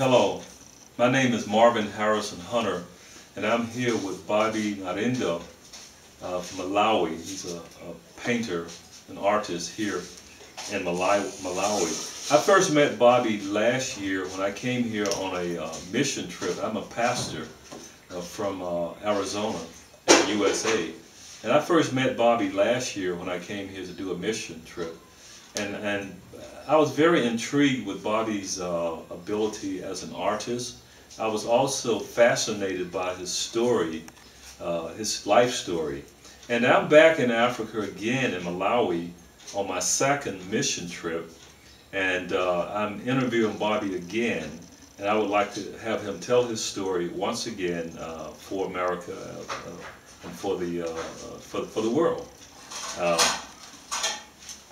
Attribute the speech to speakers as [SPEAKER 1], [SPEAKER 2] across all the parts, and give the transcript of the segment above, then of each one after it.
[SPEAKER 1] Hello, my name is Marvin Harrison Hunter, and I'm here with Bobby Nyirenda uh, from Malawi. He's a, a, painter, an artist here in Malawi. I first met Bobby last year when I came here on a uh, mission trip. I'm a pastor uh, from uh, Arizona USA. And I first met Bobby last year when I came here to do a mission trip. And, and I was very intrigued with Bobby's uh, ability as an artist. I was also fascinated by his story, uh, his life story. And I'm back in Africa again in Malawi on my second mission trip. And uh, I'm interviewing Bobby again. And I would like to have him tell his story once again uh, for America uh, and for the, uh, for, for the world.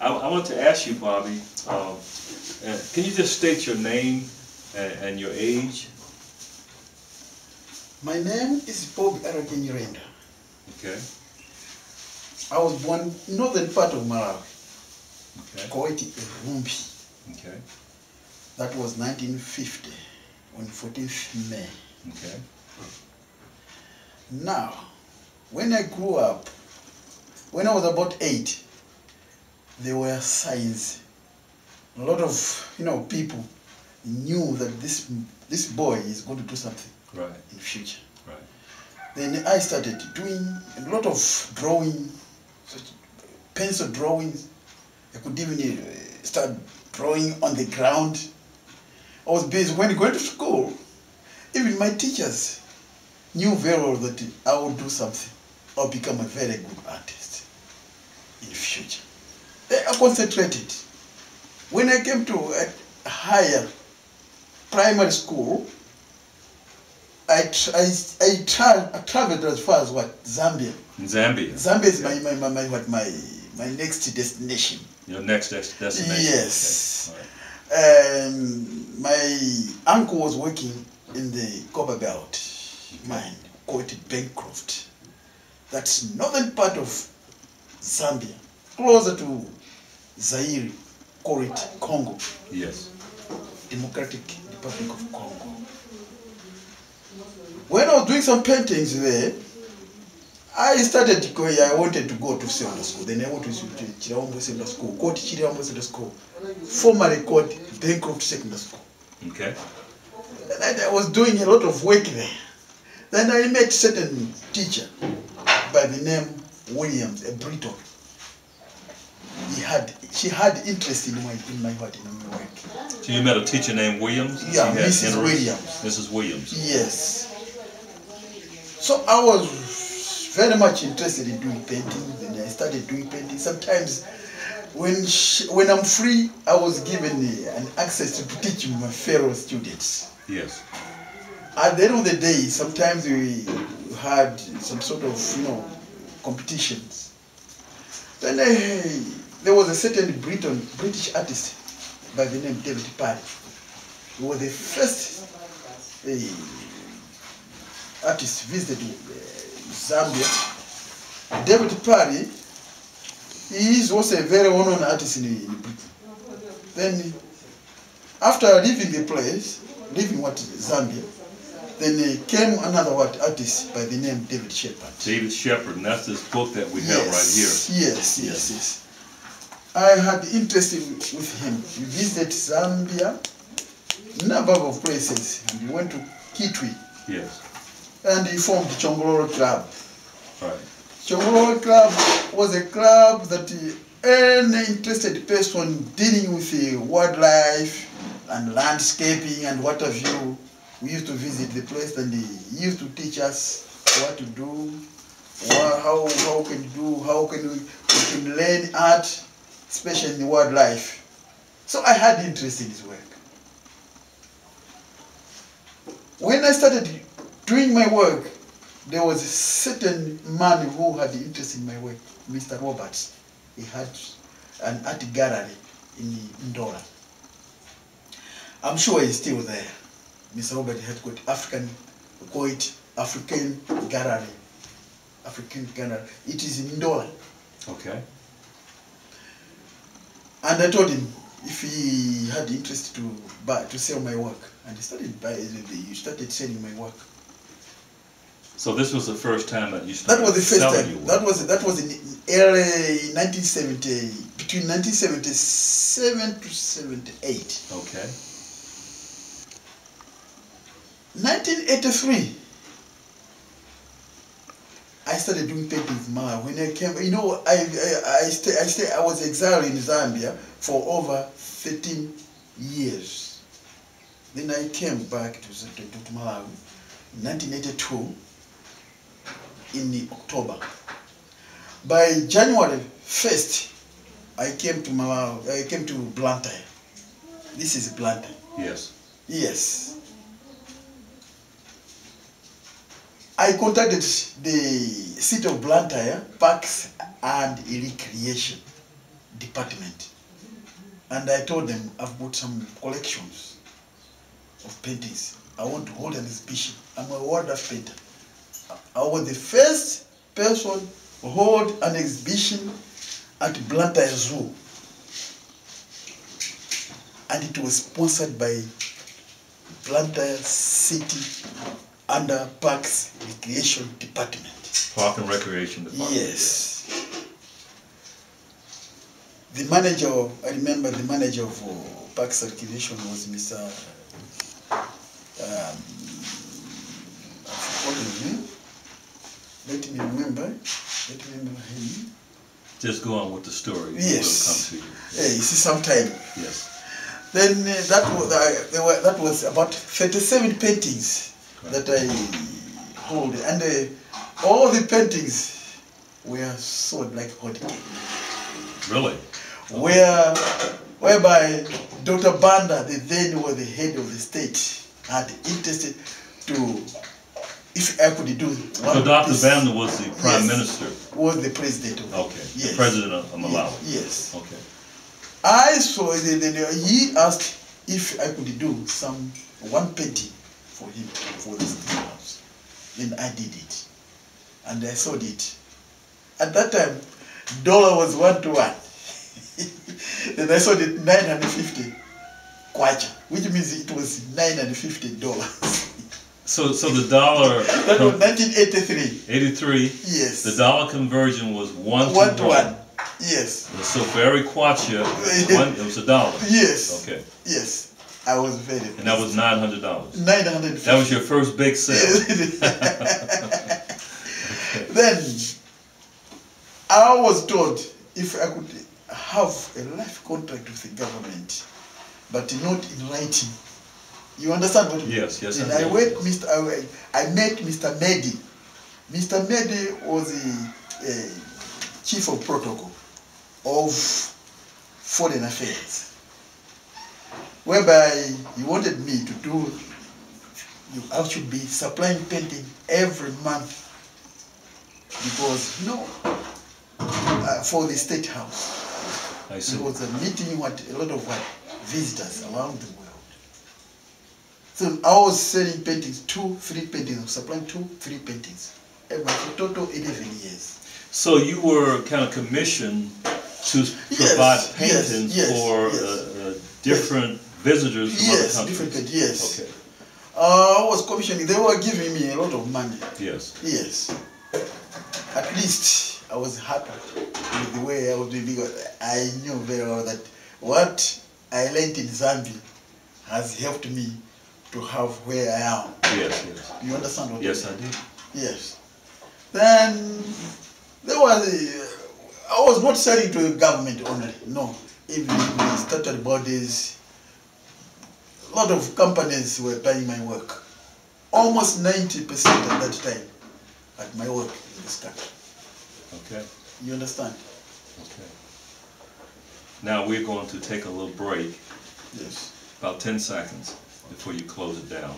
[SPEAKER 1] I, I want to ask you, Bobby, um, uh, can you just state your name and, and your age?
[SPEAKER 2] My name is Bob Arakenyirenda.
[SPEAKER 1] Okay.
[SPEAKER 2] I was born in northern part of Malawi.
[SPEAKER 1] Okay.
[SPEAKER 2] Koiti Rumbi.
[SPEAKER 1] Okay.
[SPEAKER 2] That was 1950 on 14th May.
[SPEAKER 1] Okay.
[SPEAKER 2] Now, when I grew up, when I was about eight, there were signs. A lot of you know people knew that this this boy is going to do something
[SPEAKER 1] right.
[SPEAKER 2] in the future.
[SPEAKER 1] Right.
[SPEAKER 2] Then I started doing a lot of drawing, such pencil drawings. I could even uh, start drawing on the ground. I was busy when going to school. Even my teachers knew very well that I would do something. I'll become a very good artist in the future. I concentrated. When I came to a higher primary school, I, I, I, tra I traveled as far as what? Zambia.
[SPEAKER 1] Zambia.
[SPEAKER 2] Zambia is my, my, my, my, what, my, my next destination.
[SPEAKER 1] Your next destination?
[SPEAKER 2] Yes. Okay. Um, my uncle was working in the copper belt mine called Bancroft. That's northern part of Zambia, closer to Zaire, call it Congo.
[SPEAKER 1] Yes.
[SPEAKER 2] Democratic Republic of Congo. When I was doing some paintings there, I started going, I wanted to go to secondary school. Then I went to Chirambwe Secondary School, called Chirambwe Secondary School, formerly called Bancroft Secondary School.
[SPEAKER 1] Okay.
[SPEAKER 2] And I was doing a lot of work there. Then I met certain teacher by the name Williams, a Briton. He had, she had interest in my, in my, what, in my work.
[SPEAKER 1] So you met a teacher named Williams?
[SPEAKER 2] Yeah, Mrs. Williams.
[SPEAKER 1] Mrs. Williams.
[SPEAKER 2] Yes. So I was very much interested in doing painting. and I started doing painting. Sometimes when she, when I'm free, I was given an access to teach my fellow students.
[SPEAKER 1] Yes.
[SPEAKER 2] At the end of the day, sometimes we had some sort of you know competitions. Then I, there was a certain Briton, British artist by the name David Parry. He was the first uh, artist visited uh, Zambia. David Parry, he is also a very well-known artist in, in Britain. Then, after leaving the place, leaving what Zambia, then uh, came another what artist by the name David Shepherd.
[SPEAKER 1] David Shepherd, and that's this book that we
[SPEAKER 2] yes,
[SPEAKER 1] have right
[SPEAKER 2] here. Yes, yes, yes. I had interest in, with him. We visited Zambia, number of places. And we went to Kitwe.
[SPEAKER 1] Yes.
[SPEAKER 2] And he formed the Chongololo Club.
[SPEAKER 1] Right.
[SPEAKER 2] Chongololo Club was a club that any interested person dealing with the wildlife and landscaping and what have you, we used to visit the place and he used to teach us what to do, how, how can you do, how can we, we can learn art, especially in the wildlife. So I had interest in his work. When I started doing my work, there was a certain man who had interest in my work, Mr. Roberts. He had an art gallery in Ndola. I'm sure he's still there. Mr. Robert had got African, it African Gallery. African Gallery. It is in Ndola.
[SPEAKER 1] Okay.
[SPEAKER 2] And I told him, if he had interest to buy to sell my work, and he started buy, he started selling my work.
[SPEAKER 1] So this was the first time that you started.
[SPEAKER 2] That was the first time. That was that was in early 1970, between 1977 to 78.
[SPEAKER 1] Okay.
[SPEAKER 2] 1983, I started doing in Malawi. When I came, you know, I I I, stay, I, stay, I was exiled in Zambia for over 13 years. Then I came back to, to, to, Malawi in 1982 in the October. By January 1st, I came to Malawi, I came to Blantyre. This is Blantyre.
[SPEAKER 1] Yes.
[SPEAKER 2] Yes. I contacted the city of Blantyre Parks and Recreation Department. And I told them I've got some collections of paintings. I want to hold an exhibition. I'm a wildlife painter. I was the first person to hold an exhibition at Blantyre Zoo. And it was sponsored by Blantyre City under Parks Recreation Department.
[SPEAKER 1] Park and Recreation Department.
[SPEAKER 2] Yes. The manager, I remember the manager of uh, Parks Recreation was Mr. Um, I forgot his name. Let me remember. Let me remember him.
[SPEAKER 1] Just go on with the story.
[SPEAKER 2] Yes.
[SPEAKER 1] We'll come to you.
[SPEAKER 2] Hey, you see, sometime.
[SPEAKER 1] Yes.
[SPEAKER 2] Then uh, that was uh, there were, that was about 37 paintings that I hold, and uh, all the paintings were sold like hotcake.
[SPEAKER 1] Really?
[SPEAKER 2] Where whereby Dr. Banda, the then was the head of the state, had interested to if I could do one
[SPEAKER 1] So Dr. Banda was the Prime
[SPEAKER 2] Yes.
[SPEAKER 1] Minister.
[SPEAKER 2] was the president of
[SPEAKER 1] Okay.
[SPEAKER 2] Yes.
[SPEAKER 1] The President of Malawi.
[SPEAKER 2] Yes.
[SPEAKER 1] Okay.
[SPEAKER 2] I saw the- he asked if I could do some one painting for him for the house. Then I did it, and I sold it. At that time, dollar was one to one. then I sold it nine hundred fifty kwacha, which means it was nine hundred fifty dollars.
[SPEAKER 1] So, so the dollar,
[SPEAKER 2] that was nineteen eighty three.
[SPEAKER 1] eighty-three,
[SPEAKER 2] Yes.
[SPEAKER 1] the dollar conversion was one to
[SPEAKER 2] one to one. Yes.
[SPEAKER 1] So for every kwacha, one, it was a dollar.
[SPEAKER 2] Yes.
[SPEAKER 1] Okay.
[SPEAKER 2] Yes. I was very.
[SPEAKER 1] And that was nine hundred dollars.
[SPEAKER 2] nine hundred.
[SPEAKER 1] That was your first big sale.
[SPEAKER 2] then I was told if I could have a life contract with the government, but not in writing. You understand what?
[SPEAKER 1] Yes, yes,
[SPEAKER 2] Then
[SPEAKER 1] I
[SPEAKER 2] went, Mr. I, I met Mr. Medi. Mr. Medi was the uh, chief of protocol of foreign affairs, whereby he wanted me to do. You, I should be supplying painting every month because you know uh, for the state house
[SPEAKER 1] I see.
[SPEAKER 2] because they're meeting what a lot of what visitors around the world. So I was selling paintings, two, three paintings, supplying two, three paintings. For total 11 years.
[SPEAKER 1] So you were kind of commissioned to provide
[SPEAKER 2] yes,
[SPEAKER 1] paintings
[SPEAKER 2] yes,
[SPEAKER 1] for
[SPEAKER 2] yes.
[SPEAKER 1] uh, uh, different visitors from
[SPEAKER 2] Yes,
[SPEAKER 1] other
[SPEAKER 2] different
[SPEAKER 1] countries.
[SPEAKER 2] paint- yes.
[SPEAKER 1] Okay.
[SPEAKER 2] Uh, I was commissioning, they were giving me a lot of money.
[SPEAKER 1] Yes.
[SPEAKER 2] Yes. At least I was happy with the way I was doing because I knew very well that what I learned in Zambia has helped me to have where I am.
[SPEAKER 1] Yes. Yes.
[SPEAKER 2] You understand what
[SPEAKER 1] Yes,
[SPEAKER 2] I
[SPEAKER 1] I
[SPEAKER 2] mean?
[SPEAKER 1] did.
[SPEAKER 2] Yes. Then there was a, I was not selling to the government only. No, even the statutory bodies, a lot of companies were buying my work. Almost 90% at that time at my work in this country.
[SPEAKER 1] Okay.
[SPEAKER 2] You understand?
[SPEAKER 1] Okay. Now we're going to take a little break,
[SPEAKER 2] Yes.
[SPEAKER 1] about 10 seconds, before you close it down.